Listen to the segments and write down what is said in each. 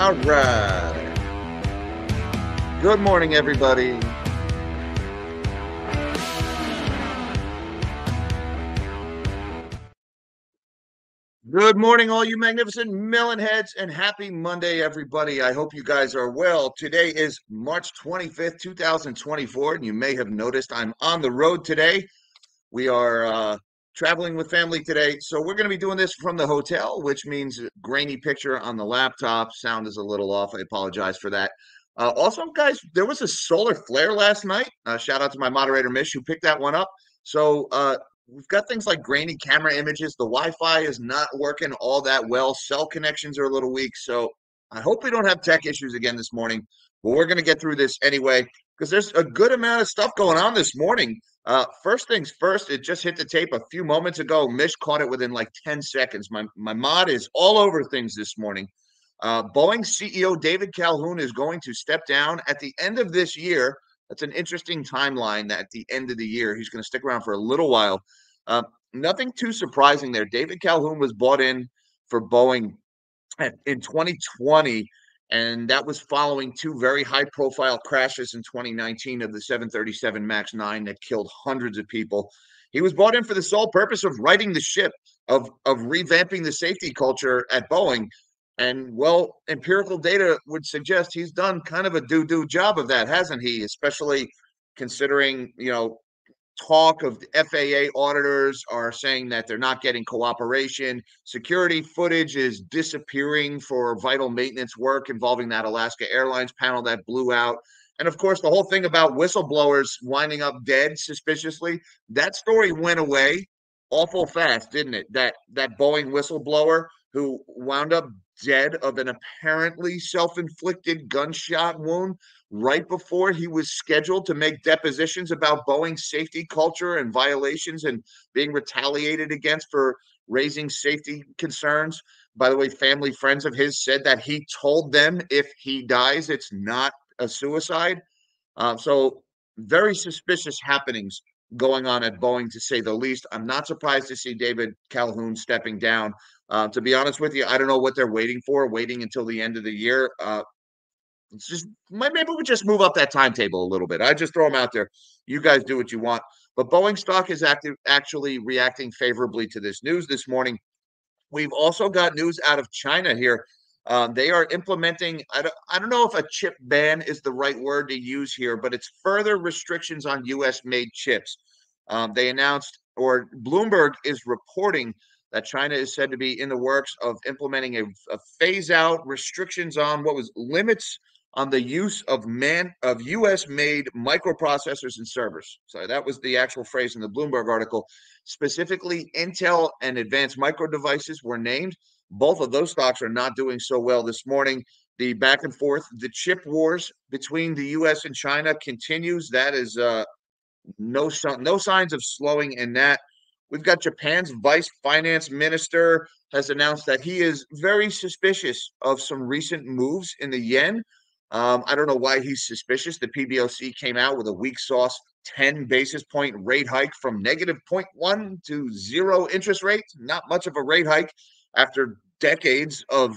All right. Good morning, everybody. Good morning, all you magnificent melon heads, and happy Monday, everybody. I hope you guys are well. Today is March 25th, 2024, and you may have noticed I'm on the road today. We are uh, traveling with family today. So we're going to be doing this from the hotel, which means grainy picture on the laptop. Sound is a little off. I apologize for that. Uh, also, guys, there was a solar flare last night. Uh, shout out to my moderator, Mish, who picked that one up. So uh, we've got things like grainy camera images. The Wi-Fi is not working all that well. Cell connections are a little weak. So I hope we don't have tech issues again this morning. But we're going to get through this anyway because there's a good amount of stuff going on this morning. Uh, first things first, it just hit the tape a few moments ago. Mish caught it within like 10 seconds. My, my mod is all over things this morning. Uh, Boeing CEO David Calhoun is going to step down at the end of this year. That's an interesting timeline that at the end of the year, he's going to stick around for a little while. Uh, nothing too surprising there. David Calhoun was bought in for Boeing in 2020 and that was following two very high profile crashes in 2019 of the 737 MAX 9 that killed hundreds of people. He was brought in for the sole purpose of righting the ship, of, of revamping the safety culture at Boeing. And well, empirical data would suggest he's done kind of a do do job of that, hasn't he? Especially considering, you know, talk of FAA auditors are saying that they're not getting cooperation. Security footage is disappearing for vital maintenance work involving that Alaska Airlines panel that blew out. And of course, the whole thing about whistleblowers winding up dead suspiciously, that story went away awful fast, didn't it? That that Boeing whistleblower who wound up dead of an apparently self-inflicted gunshot wound right before he was scheduled to make depositions about Boeing's safety culture and violations and being retaliated against for raising safety concerns. By the way, family friends of his said that he told them if he dies, it's not a suicide. Uh, so, very suspicious happenings going on at Boeing, to say the least. I'm not surprised to see David Calhoun stepping down. Uh, to be honest with you, I don't know what they're waiting for, waiting until the end of the year. Uh, it's just maybe we just move up that timetable a little bit. I just throw them out there. You guys do what you want. But Boeing stock is active, actually reacting favorably to this news this morning. We've also got news out of China here. Um, they are implementing, I don't, I don't know if a chip ban is the right word to use here, but it's further restrictions on US made chips. Um, they announced, or Bloomberg is reporting that China is said to be in the works of implementing a, a phase out restrictions on what was limits on the use of man of US made microprocessors and servers. So that was the actual phrase in the Bloomberg article. Specifically, Intel and Advanced Micro Devices were named. Both of those stocks are not doing so well this morning. The back and forth, the chip wars between the US and China continues. That is uh, no no signs of slowing in that. We've got Japan's vice finance minister has announced that he is very suspicious of some recent moves in the yen. Um, I don't know why he's suspicious. The PBOC came out with a weak sauce 10 basis point rate hike from negative 0.1 to zero interest rate. Not much of a rate hike after decades of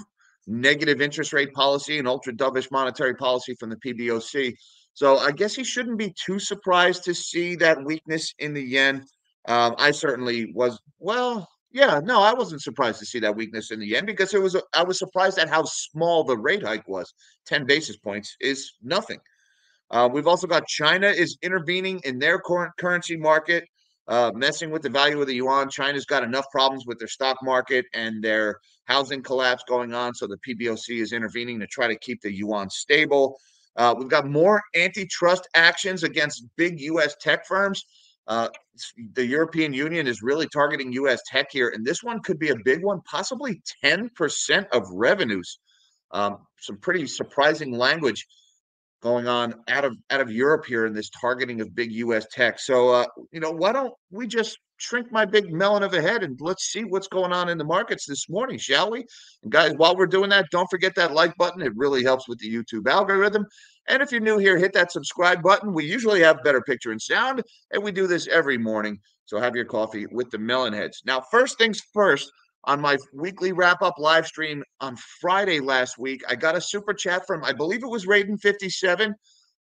negative interest rate policy and ultra dovish monetary policy from the PBOC. So I guess he shouldn't be too surprised to see that weakness in the yen. Um, I certainly was. Well, yeah, no, I wasn't surprised to see that weakness in the end because it was. I was surprised at how small the rate hike was. Ten basis points is nothing. Uh, we've also got China is intervening in their current currency market, uh, messing with the value of the yuan. China's got enough problems with their stock market and their housing collapse going on, so the PBOC is intervening to try to keep the yuan stable. Uh, we've got more antitrust actions against big U.S. tech firms. Uh, the European Union is really targeting U.S. tech here, and this one could be a big one, possibly 10% of revenues. Um, some pretty surprising language going on out of out of Europe here in this targeting of big U.S. tech. So, uh, you know, why don't we just shrink my big melon of a head and let's see what's going on in the markets this morning, shall we? And guys, while we're doing that, don't forget that like button. It really helps with the YouTube algorithm. And if you're new here, hit that subscribe button. We usually have better picture and sound, and we do this every morning. So have your coffee with the melon heads. Now, first things first, on my weekly wrap up live stream on Friday last week. I got a super chat from, I believe it was Raiden57.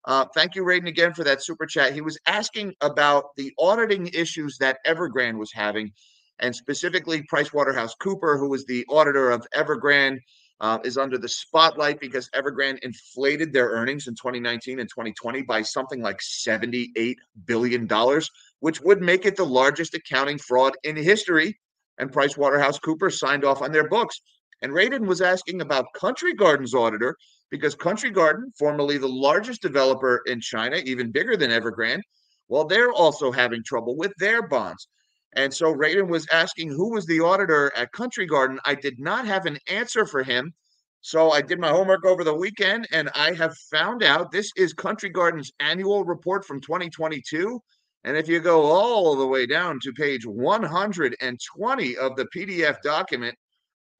Uh, thank you, Raiden, again for that super chat. He was asking about the auditing issues that Evergrande was having, and specifically PricewaterhouseCooper, who was the auditor of Evergrande, uh, is under the spotlight because Evergrande inflated their earnings in 2019 and 2020 by something like $78 billion, which would make it the largest accounting fraud in history and PricewaterhouseCoopers signed off on their books. And Raiden was asking about Country Garden's auditor because Country Garden, formerly the largest developer in China, even bigger than Evergrande, well, they're also having trouble with their bonds. And so Raiden was asking who was the auditor at Country Garden. I did not have an answer for him. So I did my homework over the weekend and I have found out this is Country Garden's annual report from 2022. And if you go all the way down to page 120 of the PDF document,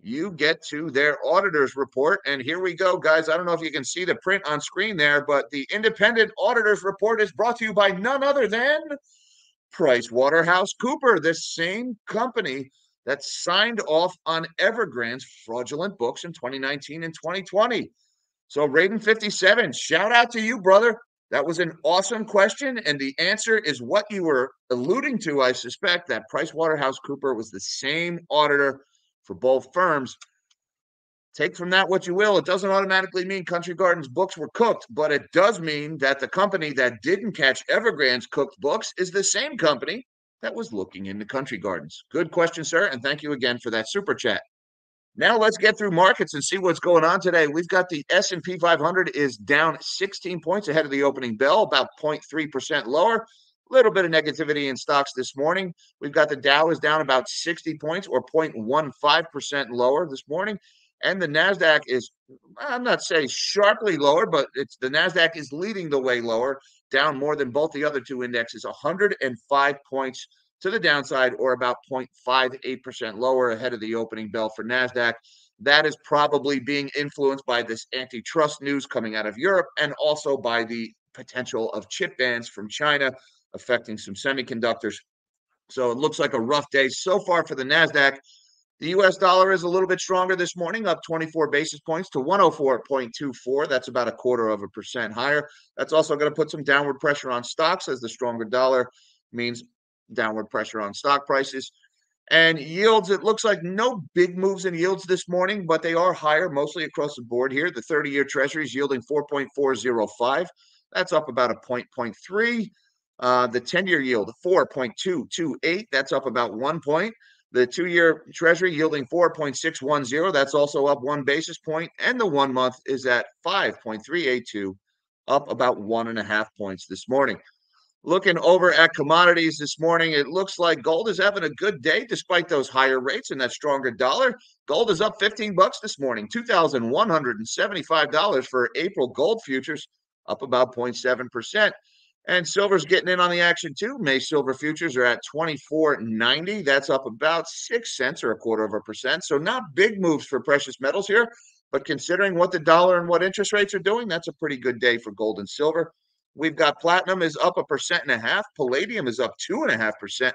you get to their auditor's report. And here we go, guys. I don't know if you can see the print on screen there, but the independent auditor's report is brought to you by none other than Price Waterhouse Cooper, this same company that signed off on Evergrande's fraudulent books in 2019 and 2020. So, Raiden 57, shout out to you, brother. That was an awesome question. And the answer is what you were alluding to, I suspect, that Price Waterhouse Cooper was the same auditor for both firms. Take from that what you will. It doesn't automatically mean Country Garden's books were cooked, but it does mean that the company that didn't catch Evergrande's cooked books is the same company that was looking into Country Gardens. Good question, sir. And thank you again for that super chat. Now let's get through markets and see what's going on today. We've got the S&P 500 is down 16 points ahead of the opening bell, about 0.3% lower. A little bit of negativity in stocks this morning. We've got the Dow is down about 60 points or 0.15% lower this morning. And the NASDAQ is, I'm not saying sharply lower, but it's the NASDAQ is leading the way lower, down more than both the other two indexes, 105 points to the downside or about 0.58% lower ahead of the opening bell for NASDAQ. That is probably being influenced by this antitrust news coming out of Europe and also by the potential of chip bans from China affecting some semiconductors. So it looks like a rough day so far for the NASDAQ. The US dollar is a little bit stronger this morning, up 24 basis points to 104.24. That's about a quarter of a percent higher. That's also going to put some downward pressure on stocks as the stronger dollar means downward pressure on stock prices. And yields, it looks like no big moves in yields this morning, but they are higher mostly across the board here. The 30 year treasury is yielding 4.405. That's up about a point, point three. Uh, the 10 year yield, 4.228. That's up about one point. The two year treasury yielding 4.610. That's also up one basis point. And the one month is at 5.382, up about one and a half points this morning. Looking over at commodities this morning, it looks like gold is having a good day despite those higher rates and that stronger dollar. Gold is up 15 bucks this morning, $2,175 for April gold futures, up about 0.7%. And silver's getting in on the action too. May silver futures are at 24.90. That's up about 6 cents or a quarter of a percent. So not big moves for precious metals here, but considering what the dollar and what interest rates are doing, that's a pretty good day for gold and silver. We've got platinum is up a percent and a half. Palladium is up two and a half percent.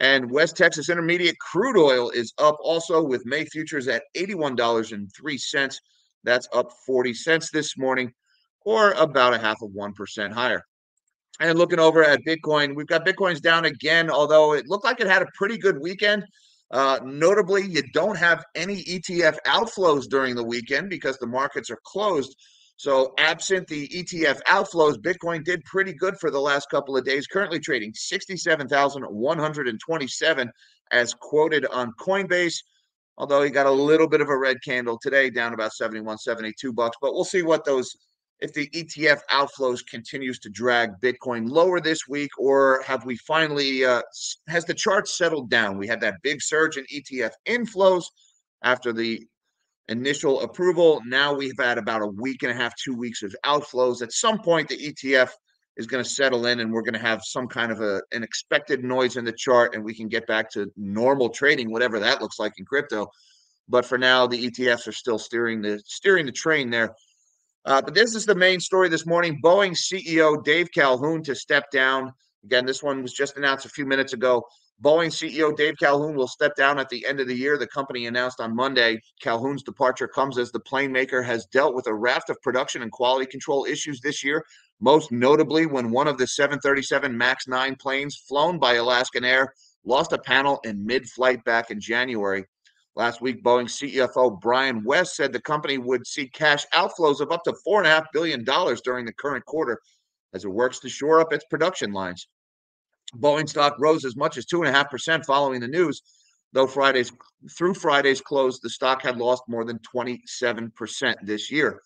And West Texas Intermediate crude oil is up also with May futures at $81.03. That's up 40 cents this morning or about a half of 1% higher. And looking over at Bitcoin, we've got Bitcoin's down again, although it looked like it had a pretty good weekend. Uh, notably, you don't have any ETF outflows during the weekend because the markets are closed. So, absent the ETF outflows, Bitcoin did pretty good for the last couple of days, currently trading 67,127 as quoted on Coinbase. Although he got a little bit of a red candle today, down about 71, 72 bucks. But we'll see what those, if the ETF outflows continues to drag Bitcoin lower this week, or have we finally, uh, has the chart settled down? We had that big surge in ETF inflows after the initial approval. Now we've had about a week and a half, two weeks of outflows. At some point, the ETF is going to settle in and we're going to have some kind of a, an expected noise in the chart and we can get back to normal trading, whatever that looks like in crypto. But for now, the ETFs are still steering the steering the train there. Uh, but this is the main story this morning. Boeing CEO Dave Calhoun to step down. Again, this one was just announced a few minutes ago. Boeing CEO Dave Calhoun will step down at the end of the year. The company announced on Monday Calhoun's departure comes as the plane maker has dealt with a raft of production and quality control issues this year, most notably when one of the 737 MAX 9 planes flown by Alaskan Air lost a panel in mid flight back in January. Last week, Boeing CFO Brian West said the company would see cash outflows of up to $4.5 billion during the current quarter as it works to shore up its production lines. Boeing stock rose as much as 2.5% following the news, though Friday's through Friday's close, the stock had lost more than 27% this year.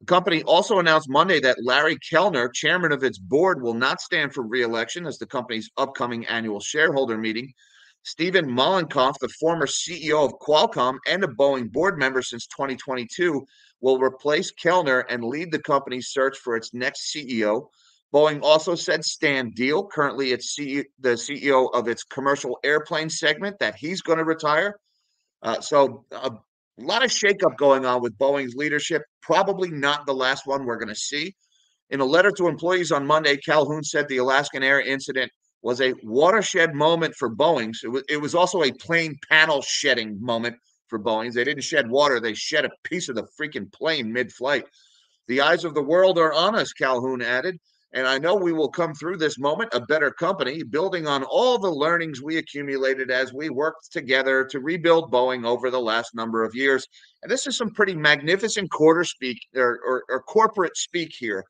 The company also announced Monday that Larry Kellner, chairman of its board, will not stand for re-election as the company's upcoming annual shareholder meeting. Steven Mollenkopf, the former CEO of Qualcomm and a Boeing board member since 2022, will replace Kellner and lead the company's search for its next CEO. Boeing also said Stan Deal, currently it's CEO, the CEO of its commercial airplane segment, that he's going to retire. Uh, so a lot of shakeup going on with Boeing's leadership. Probably not the last one we're going to see. In a letter to employees on Monday, Calhoun said the Alaskan Air incident was a watershed moment for Boeing. It was, it was also a plane panel shedding moment for Boeing. They didn't shed water; they shed a piece of the freaking plane mid-flight. The eyes of the world are on us, Calhoun added. And I know we will come through this moment a better company, building on all the learnings we accumulated as we worked together to rebuild Boeing over the last number of years. And this is some pretty magnificent quarter speak or, or, or corporate speak here.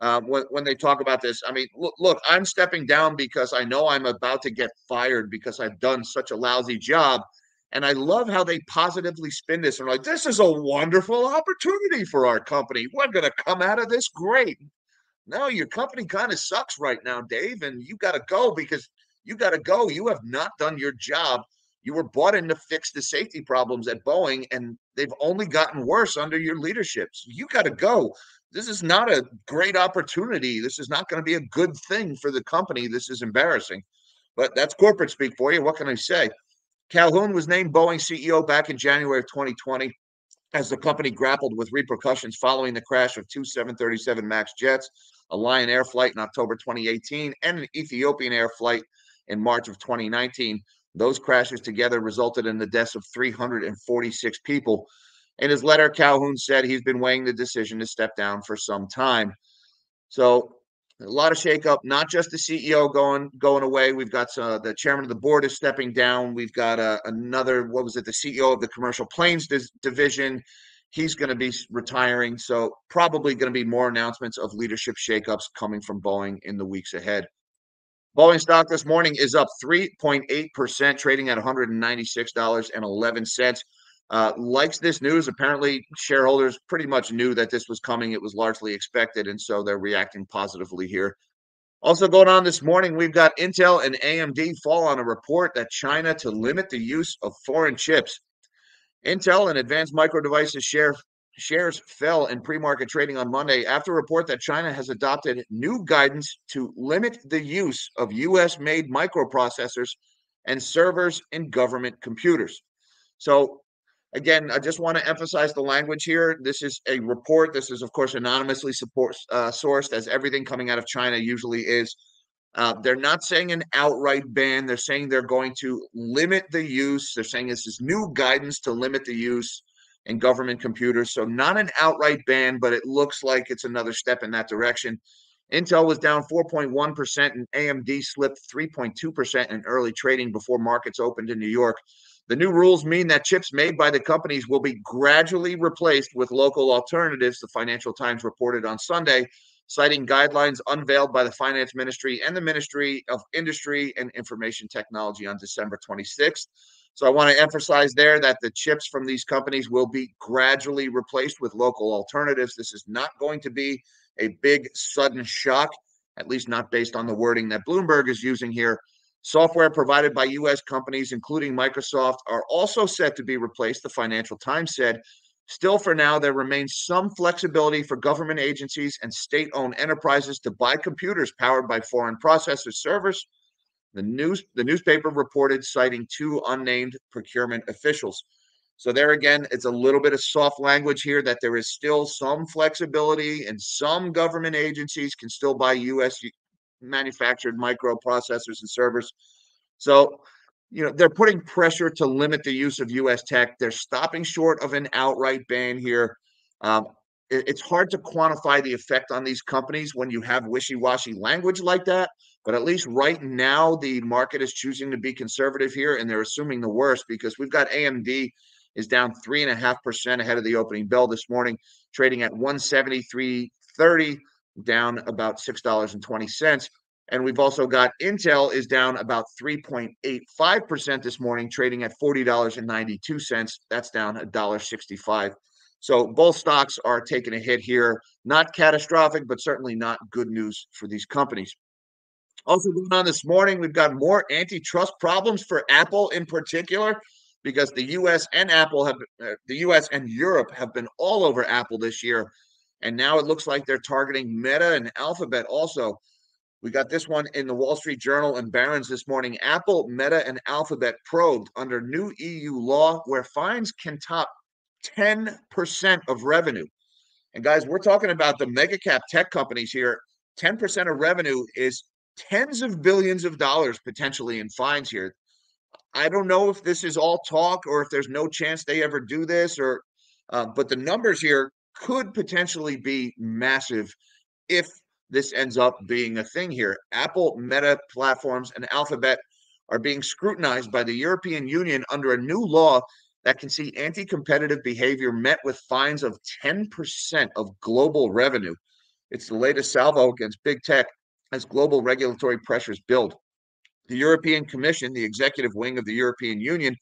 Um, when, when they talk about this, I mean, look, look, I'm stepping down because I know I'm about to get fired because I've done such a lousy job. And I love how they positively spin this and like, this is a wonderful opportunity for our company. We're going to come out of this great no, your company kind of sucks right now, Dave, and you got to go because you got to go. You have not done your job. You were brought in to fix the safety problems at Boeing, and they've only gotten worse under your leadership. So you got to go. This is not a great opportunity. This is not going to be a good thing for the company. This is embarrassing. But that's corporate speak for you. What can I say? Calhoun was named Boeing CEO back in January of 2020 as the company grappled with repercussions following the crash of two 737 MAX jets a Lion Air flight in October 2018, and an Ethiopian Air flight in March of 2019. Those crashes together resulted in the deaths of 346 people. In his letter, Calhoun said he's been weighing the decision to step down for some time. So a lot of shakeup, not just the CEO going going away. We've got uh, the chairman of the board is stepping down. We've got uh, another, what was it, the CEO of the commercial planes division He's going to be retiring. So, probably going to be more announcements of leadership shakeups coming from Boeing in the weeks ahead. Boeing stock this morning is up 3.8%, trading at $196.11. Uh, likes this news. Apparently, shareholders pretty much knew that this was coming. It was largely expected, and so they're reacting positively here. Also, going on this morning, we've got Intel and AMD fall on a report that China to limit the use of foreign chips. Intel and Advanced Micro Devices share, shares fell in pre market trading on Monday after a report that China has adopted new guidance to limit the use of US made microprocessors and servers in government computers. So, again, I just want to emphasize the language here. This is a report. This is, of course, anonymously support, uh, sourced, as everything coming out of China usually is. Uh, they're not saying an outright ban. They're saying they're going to limit the use. They're saying this is new guidance to limit the use in government computers. So, not an outright ban, but it looks like it's another step in that direction. Intel was down 4.1%, and AMD slipped 3.2% in early trading before markets opened in New York. The new rules mean that chips made by the companies will be gradually replaced with local alternatives, the Financial Times reported on Sunday citing guidelines unveiled by the Finance Ministry and the Ministry of Industry and Information Technology on December 26th. So I want to emphasize there that the chips from these companies will be gradually replaced with local alternatives. This is not going to be a big sudden shock, at least not based on the wording that Bloomberg is using here. Software provided by US companies, including Microsoft, are also set to be replaced, the Financial Times said, Still, for now, there remains some flexibility for government agencies and state owned enterprises to buy computers powered by foreign processors servers. The, news, the newspaper reported citing two unnamed procurement officials. So, there again, it's a little bit of soft language here that there is still some flexibility, and some government agencies can still buy US manufactured microprocessors and servers. So, you know, they're putting pressure to limit the use of US tech. They're stopping short of an outright ban here. Um, it, it's hard to quantify the effect on these companies when you have wishy washy language like that. But at least right now, the market is choosing to be conservative here, and they're assuming the worst because we've got AMD is down three and a half percent ahead of the opening bell this morning, trading at 173.30, down about six dollars and twenty cents. And we've also got Intel is down about 3.85% this morning, trading at $40.92. That's down $1.65. So both stocks are taking a hit here. Not catastrophic, but certainly not good news for these companies. Also going on this morning, we've got more antitrust problems for Apple in particular, because the U.S. and Apple have, uh, the U.S. and Europe have been all over Apple this year, and now it looks like they're targeting Meta and Alphabet also. We got this one in the Wall Street Journal and Barron's this morning. Apple, Meta, and Alphabet probed under new EU law where fines can top 10% of revenue. And guys, we're talking about the mega cap tech companies here. 10% of revenue is tens of billions of dollars potentially in fines here. I don't know if this is all talk or if there's no chance they ever do this or uh, but the numbers here could potentially be massive if this ends up being a thing here. Apple, Meta platforms, and Alphabet are being scrutinized by the European Union under a new law that can see anti competitive behavior met with fines of 10% of global revenue. It's the latest salvo against big tech as global regulatory pressures build. The European Commission, the executive wing of the European Union,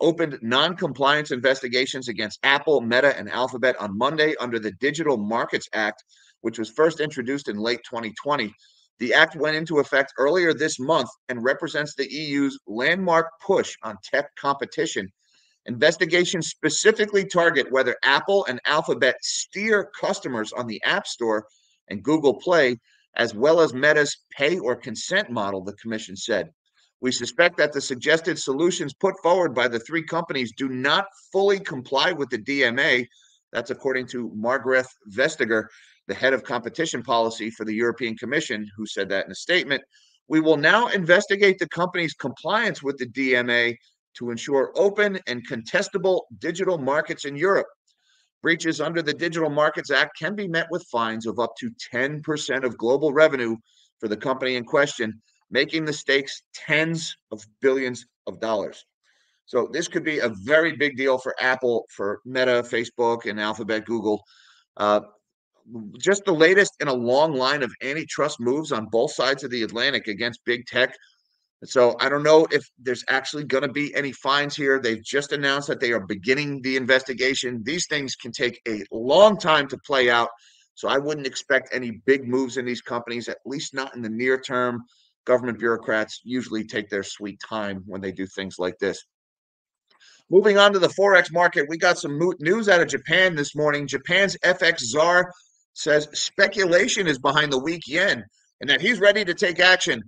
opened non compliance investigations against Apple, Meta, and Alphabet on Monday under the Digital Markets Act, which was first introduced in late 2020. The act went into effect earlier this month and represents the EU's landmark push on tech competition. Investigations specifically target whether Apple and Alphabet steer customers on the App Store and Google Play as well as Meta's pay or consent model, the commission said. We suspect that the suggested solutions put forward by the three companies do not fully comply with the DMA. That's according to Margrethe Vestager, the head of competition policy for the European Commission, who said that in a statement. We will now investigate the company's compliance with the DMA to ensure open and contestable digital markets in Europe. Breaches under the Digital Markets Act can be met with fines of up to 10% of global revenue for the company in question, making the stakes tens of billions of dollars. So this could be a very big deal for Apple, for Meta, Facebook, and Alphabet, Google. Uh, just the latest in a long line of antitrust moves on both sides of the Atlantic against big tech so I don't know if there's actually going to be any fines here. They've just announced that they are beginning the investigation. These things can take a long time to play out. So I wouldn't expect any big moves in these companies, at least not in the near term. Government bureaucrats usually take their sweet time when they do things like this. Moving on to the Forex market, we got some moot news out of Japan this morning. Japan's FX czar says speculation is behind the weak yen and that he's ready to take action.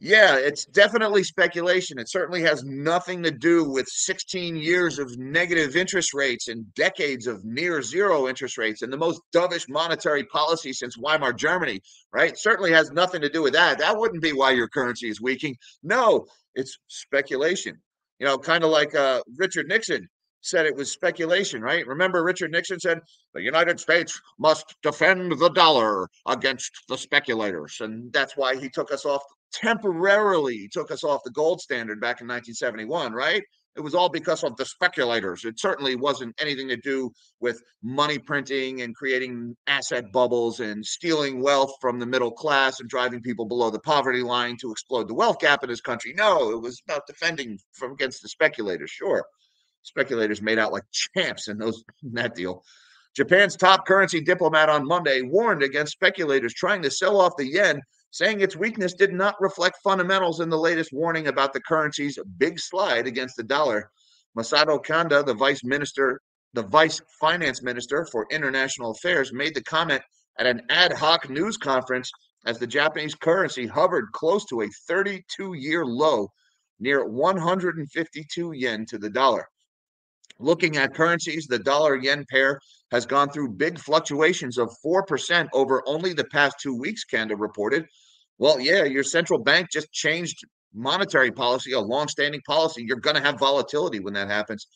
Yeah, it's definitely speculation. It certainly has nothing to do with 16 years of negative interest rates and decades of near zero interest rates and the most dovish monetary policy since Weimar Germany, right? Certainly has nothing to do with that. That wouldn't be why your currency is weakening. No, it's speculation. You know, kind of like uh, Richard Nixon said it was speculation, right? Remember, Richard Nixon said the United States must defend the dollar against the speculators. And that's why he took us off temporarily took us off the gold standard back in 1971, right? It was all because of the speculators. It certainly wasn't anything to do with money printing and creating asset bubbles and stealing wealth from the middle class and driving people below the poverty line to explode the wealth gap in this country. No, it was about defending from against the speculators. Sure, speculators made out like champs in those in that deal. Japan's top currency diplomat on Monday warned against speculators trying to sell off the yen saying its weakness did not reflect fundamentals in the latest warning about the currency's big slide against the dollar. Masato Kanda, the vice minister, the vice finance minister for international affairs, made the comment at an ad hoc news conference as the Japanese currency hovered close to a 32 year low near 152 yen to the dollar. Looking at currencies, the dollar yen pair has gone through big fluctuations of 4% over only the past two weeks, Kanda reported. Well, yeah, your central bank just changed monetary policy, a long-standing policy. You're going to have volatility when that happens.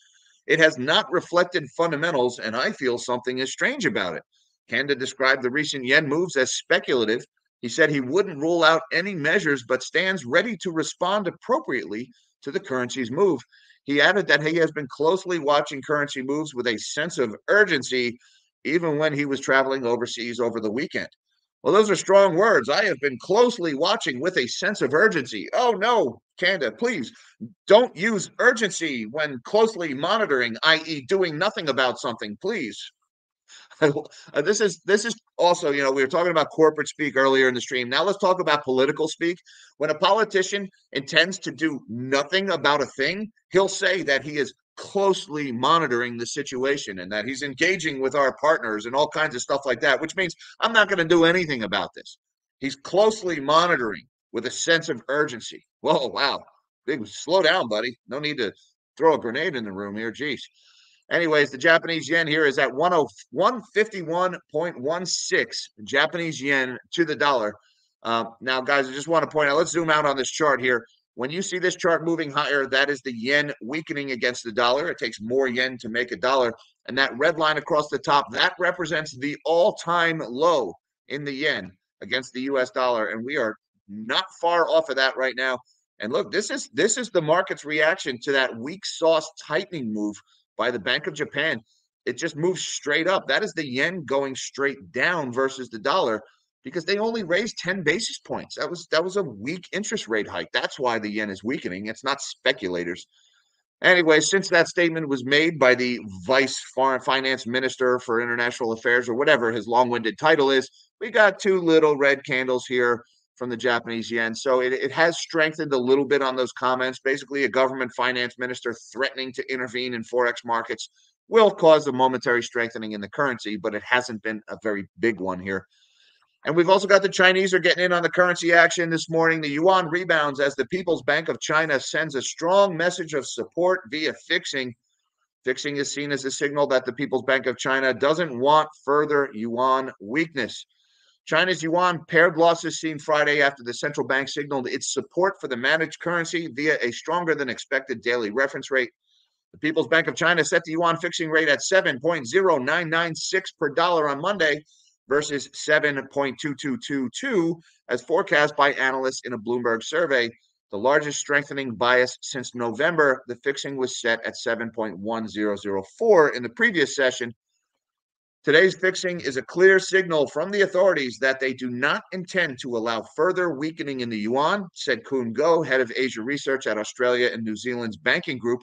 It has not reflected fundamentals, and I feel something is strange about it. Kanda described the recent yen moves as speculative. He said he wouldn't rule out any measures, but stands ready to respond appropriately to the currency's move. He added that he has been closely watching currency moves with a sense of urgency, even when he was traveling overseas over the weekend. Well, those are strong words. I have been closely watching with a sense of urgency. Oh, no, Kanda, please don't use urgency when closely monitoring, i.e., doing nothing about something, please. Uh, this is this is also you know we were talking about corporate speak earlier in the stream. Now let's talk about political speak. When a politician intends to do nothing about a thing he'll say that he is closely monitoring the situation and that he's engaging with our partners and all kinds of stuff like that which means i'm not going to do anything about this. He's closely monitoring with a sense of urgency. Whoa wow. Big slow down buddy. No need to throw a grenade in the room here jeez Anyways, the Japanese yen here is at 151.16 Japanese yen to the dollar. Uh, now, guys, I just want to point out, let's zoom out on this chart here. When you see this chart moving higher, that is the yen weakening against the dollar. It takes more yen to make a dollar. And that red line across the top, that represents the all-time low in the yen against the US dollar. And we are not far off of that right now. And look, this is this is the market's reaction to that weak sauce tightening move by the Bank of Japan. It just moves straight up. That is the yen going straight down versus the dollar because they only raised 10 basis points. That was that was a weak interest rate hike. That's why the yen is weakening. It's not speculators. Anyway, since that statement was made by the vice foreign finance minister for international affairs or whatever his long-winded title is, we got two little red candles here from the Japanese yen. So it, it has strengthened a little bit on those comments. Basically, a government finance minister threatening to intervene in Forex markets will cause a momentary strengthening in the currency, but it hasn't been a very big one here. And we've also got the Chinese are getting in on the currency action this morning. The yuan rebounds as the People's Bank of China sends a strong message of support via fixing. Fixing is seen as a signal that the People's Bank of China doesn't want further yuan weakness. China's yuan paired losses seen Friday after the central bank signaled its support for the managed currency via a stronger than expected daily reference rate. The People's Bank of China set the yuan fixing rate at 7.0996 per dollar on Monday versus 7.2222 as forecast by analysts in a Bloomberg survey. The largest strengthening bias since November, the fixing was set at 7.1004 in the previous session Today's fixing is a clear signal from the authorities that they do not intend to allow further weakening in the yuan, said Khoon Goh, head of Asia research at Australia and New Zealand's banking group.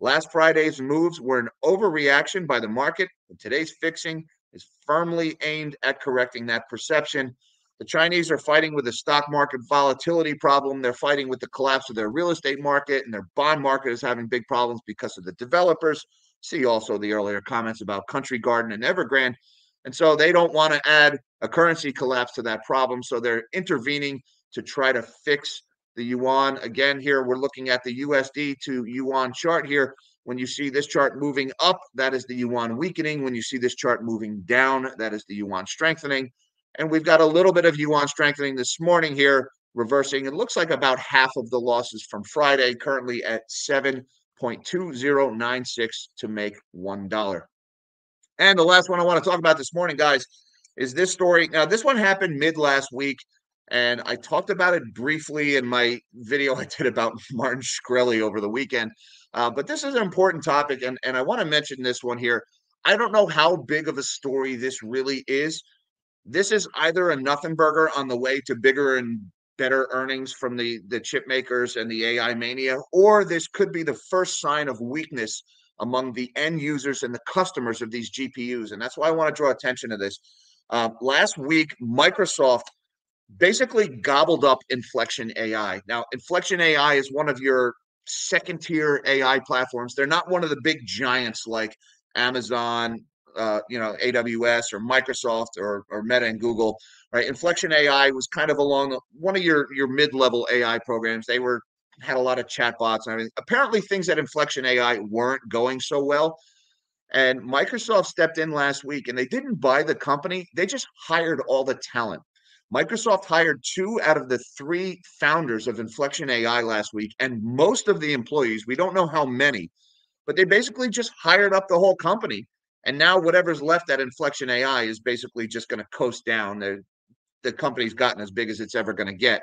Last Friday's moves were an overreaction by the market, and today's fixing is firmly aimed at correcting that perception. The Chinese are fighting with a stock market volatility problem. They're fighting with the collapse of their real estate market, and their bond market is having big problems because of the developers See also the earlier comments about Country Garden and Evergrande. And so they don't want to add a currency collapse to that problem. So they're intervening to try to fix the yuan. Again, here we're looking at the USD to yuan chart here. When you see this chart moving up, that is the yuan weakening. When you see this chart moving down, that is the yuan strengthening. And we've got a little bit of yuan strengthening this morning here, reversing. It looks like about half of the losses from Friday, currently at seven 0.2096 to make $1. And the last one I want to talk about this morning, guys, is this story. Now, this one happened mid last week, and I talked about it briefly in my video I did about Martin Shkreli over the weekend. Uh, but this is an important topic, and, and I want to mention this one here. I don't know how big of a story this really is. This is either a nothing burger on the way to bigger and better earnings from the the chip makers and the AI mania, or this could be the first sign of weakness among the end users and the customers of these GPUs. And that's why I want to draw attention to this. Uh, last week, Microsoft basically gobbled up Inflection AI. Now, Inflection AI is one of your second tier AI platforms. They're not one of the big giants like Amazon, uh, you know, AWS or Microsoft or, or Meta and Google right? Inflection AI was kind of along one of your your mid level AI programs. They were had a lot of chatbots and everything. Apparently, things at Inflection AI weren't going so well. And Microsoft stepped in last week and they didn't buy the company, they just hired all the talent. Microsoft hired two out of the three founders of Inflection AI last week, and most of the employees, we don't know how many, but they basically just hired up the whole company. And now whatever's left at Inflection AI is basically just going to coast down. The, the company's gotten as big as it's ever going to get.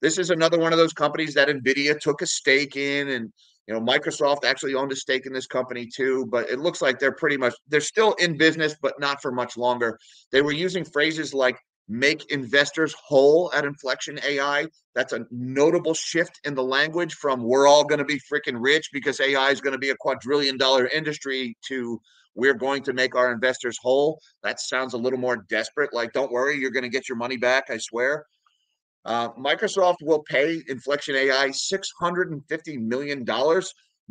This is another one of those companies that Nvidia took a stake in, and you know Microsoft actually owned a stake in this company too. But it looks like they're pretty much they're still in business, but not for much longer. They were using phrases like make investors whole at Inflection AI. That's a notable shift in the language from we're all going to be freaking rich because AI is going to be a quadrillion dollar industry to we're going to make our investors whole. That sounds a little more desperate. Like, don't worry, you're going to get your money back, I swear. Uh, Microsoft will pay Inflection AI $650 million.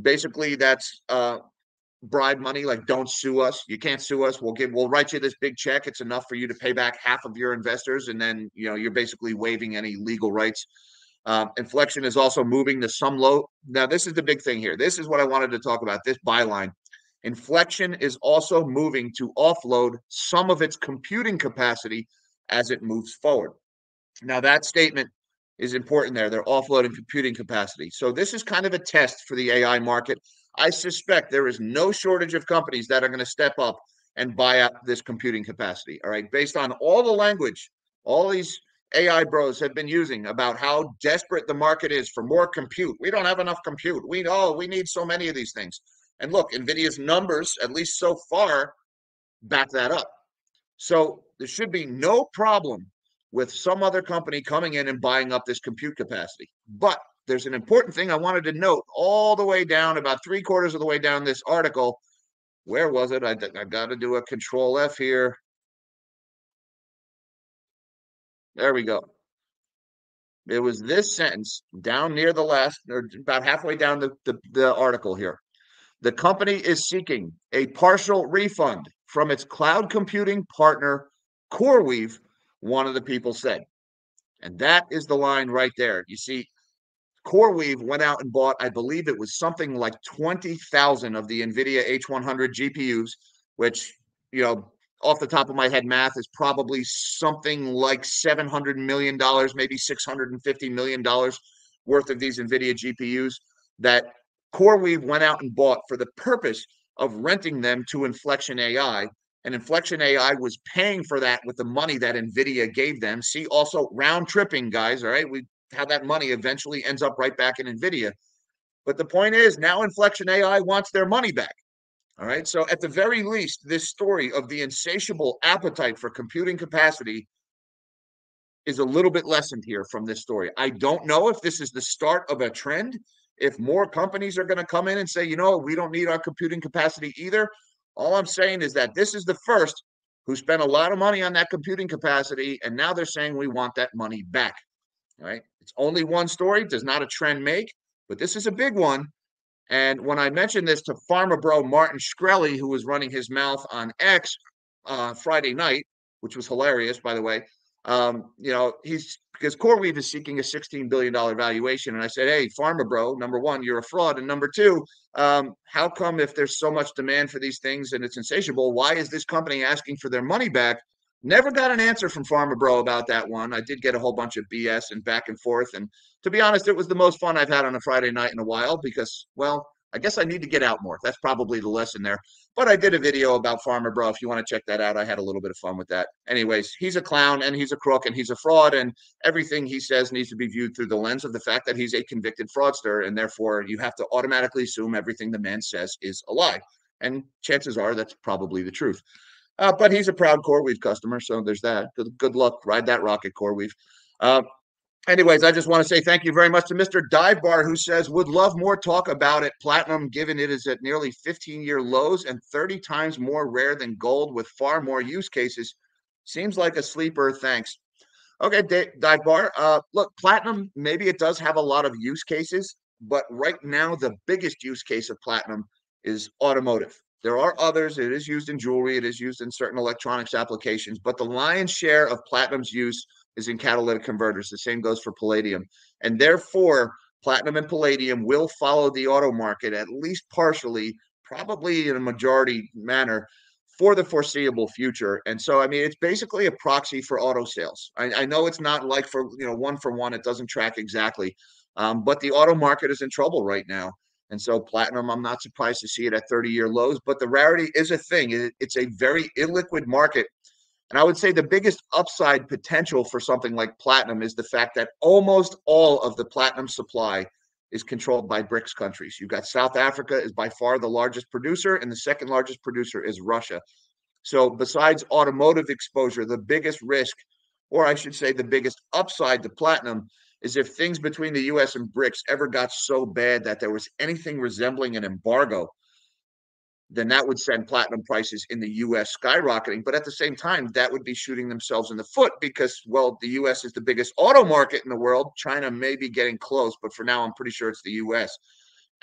Basically, that's uh, bribe money like don't sue us you can't sue us we'll give we'll write you this big check it's enough for you to pay back half of your investors and then you know you're basically waiving any legal rights um, inflection is also moving to some low now this is the big thing here this is what i wanted to talk about this byline inflection is also moving to offload some of its computing capacity as it moves forward now that statement is important there they're offloading computing capacity so this is kind of a test for the ai market I suspect there is no shortage of companies that are going to step up and buy up this computing capacity. All right. Based on all the language, all these AI bros have been using about how desperate the market is for more compute. We don't have enough compute. We know we need so many of these things. And look, NVIDIA's numbers, at least so far, back that up. So there should be no problem with some other company coming in and buying up this compute capacity. But there's an important thing I wanted to note all the way down, about three quarters of the way down this article. Where was it? I, I got to do a control F here. There we go. It was this sentence down near the last, or about halfway down the, the, the article here. The company is seeking a partial refund from its cloud computing partner, CoreWeave, one of the people said. And that is the line right there. You see, CoreWeave went out and bought, I believe it was something like 20,000 of the NVIDIA H100 GPUs, which, you know, off the top of my head math is probably something like $700 million, maybe $650 million worth of these NVIDIA GPUs that CoreWeave went out and bought for the purpose of renting them to Inflection AI. And Inflection AI was paying for that with the money that NVIDIA gave them. See also round tripping, guys. All right. We how that money eventually ends up right back in NVIDIA. But the point is, now Inflection AI wants their money back. All right. So, at the very least, this story of the insatiable appetite for computing capacity is a little bit lessened here from this story. I don't know if this is the start of a trend, if more companies are going to come in and say, you know, we don't need our computing capacity either. All I'm saying is that this is the first who spent a lot of money on that computing capacity, and now they're saying we want that money back. Right. It's only one story, does not a trend make, but this is a big one. And when I mentioned this to Pharma Bro Martin Shkreli, who was running his mouth on X uh, Friday night, which was hilarious, by the way, um, you know, he's because CoreWeave is seeking a $16 billion valuation. And I said, Hey, Pharma Bro, number one, you're a fraud. And number two, um, how come if there's so much demand for these things and it's insatiable, why is this company asking for their money back? Never got an answer from Pharma Bro about that one. I did get a whole bunch of BS and back and forth. And to be honest, it was the most fun I've had on a Friday night in a while because, well, I guess I need to get out more. That's probably the lesson there. But I did a video about Pharma Bro. If you want to check that out, I had a little bit of fun with that. Anyways, he's a clown and he's a crook and he's a fraud. And everything he says needs to be viewed through the lens of the fact that he's a convicted fraudster. And therefore, you have to automatically assume everything the man says is a lie. And chances are that's probably the truth. Uh, but he's a proud CoreWeave customer, so there's that. Good, good luck. Ride that rocket, CoreWeave. Uh, anyways, I just want to say thank you very much to Mr. Dive Bar, who says would love more talk about it. Platinum, given it is at nearly 15-year lows and 30 times more rare than gold, with far more use cases. Seems like a sleeper. Thanks. Okay, Dive Bar. Uh, look, platinum. Maybe it does have a lot of use cases, but right now the biggest use case of platinum is automotive. There are others. It is used in jewelry. It is used in certain electronics applications, but the lion's share of platinum's use is in catalytic converters. The same goes for palladium. And therefore, platinum and palladium will follow the auto market at least partially, probably in a majority manner, for the foreseeable future. And so, I mean, it's basically a proxy for auto sales. I, I know it's not like for, you know, one for one, it doesn't track exactly. Um, but the auto market is in trouble right now. And so, platinum, I'm not surprised to see it at 30 year lows, but the rarity is a thing. It, it's a very illiquid market. And I would say the biggest upside potential for something like platinum is the fact that almost all of the platinum supply is controlled by BRICS countries. You've got South Africa is by far the largest producer, and the second largest producer is Russia. So, besides automotive exposure, the biggest risk, or I should say, the biggest upside to platinum, is if things between the US and BRICS ever got so bad that there was anything resembling an embargo, then that would send platinum prices in the US skyrocketing. But at the same time, that would be shooting themselves in the foot because, well, the US is the biggest auto market in the world. China may be getting close, but for now, I'm pretty sure it's the US.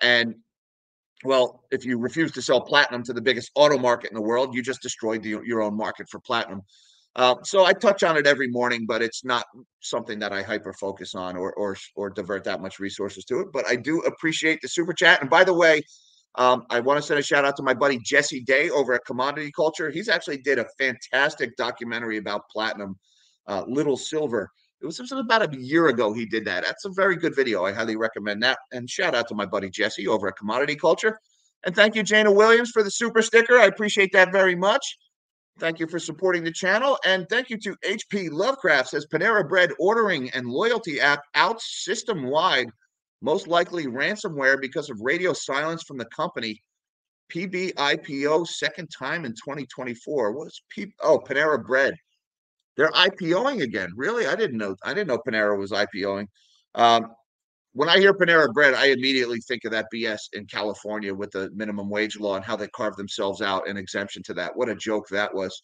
And well, if you refuse to sell platinum to the biggest auto market in the world, you just destroyed the, your own market for platinum. Uh, so I touch on it every morning, but it's not something that I hyper focus on or or or divert that much resources to it. But I do appreciate the super chat. And by the way, um, I want to send a shout out to my buddy Jesse Day over at Commodity Culture. He's actually did a fantastic documentary about platinum, uh, Little Silver. It was, about a year ago he did that. That's a very good video. I highly recommend that. And shout out to my buddy Jesse over at Commodity Culture. And thank you, Jana Williams, for the super sticker. I appreciate that very much. Thank you for supporting the channel. And thank you to HP Lovecraft, says Panera Bread ordering and loyalty app out system wide most likely ransomware because of radio silence from the company. PB IPO second time in 2024. What's P? Oh, Panera Bread. They're IPOing again. Really? I didn't know. I didn't know Panera was IPOing. Um, when I hear Panera Bread, I immediately think of that BS in California with the minimum wage law and how they carved themselves out an exemption to that. What a joke that was.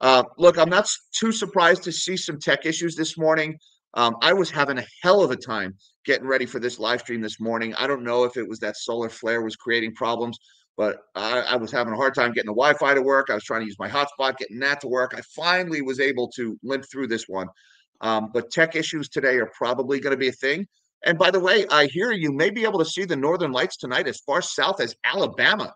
Uh, look, I'm not too surprised to see some tech issues this morning. Um, I was having a hell of a time getting ready for this live stream this morning. I don't know if it was that solar flare was creating problems, but I, I, was having a hard time getting the Wi-Fi to work. I was trying to use my hotspot, getting that to work. I finally was able to limp through this one. Um, but tech issues today are probably going to be a thing. And by the way, I hear you may be able to see the northern lights tonight as far south as Alabama.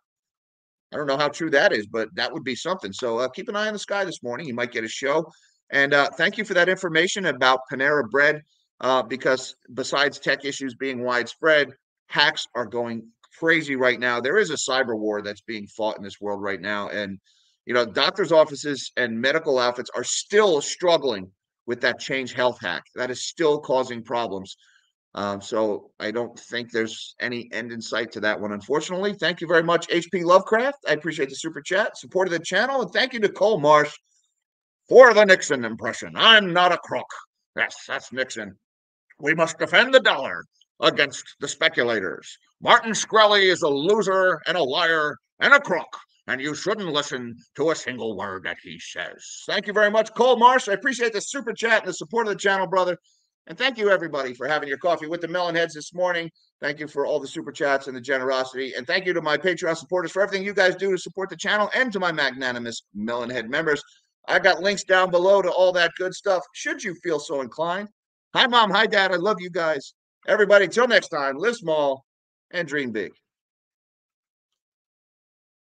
I don't know how true that is, but that would be something. So uh, keep an eye on the sky this morning. You might get a show. And uh, thank you for that information about Panera Bread, uh, because besides tech issues being widespread, hacks are going crazy right now. There is a cyber war that's being fought in this world right now. And, you know, doctors' offices and medical outfits are still struggling with that change health hack. That is still causing problems. Um, so I don't think there's any end in sight to that one, unfortunately. Thank you very much, HP Lovecraft. I appreciate the super chat, support of the channel, and thank you to Cole Marsh for the Nixon impression. I'm not a crook. Yes, that's Nixon. We must defend the dollar against the speculators. Martin Shkreli is a loser and a liar and a crook, and you shouldn't listen to a single word that he says. Thank you very much, Cole Marsh. I appreciate the super chat and the support of the channel, brother. And thank you, everybody, for having your coffee with the Melon Heads this morning. Thank you for all the super chats and the generosity. And thank you to my Patreon supporters for everything you guys do to support the channel and to my magnanimous Melonhead members. I got links down below to all that good stuff, should you feel so inclined. Hi, Mom. Hi, Dad. I love you guys. Everybody, till next time, live small and dream big.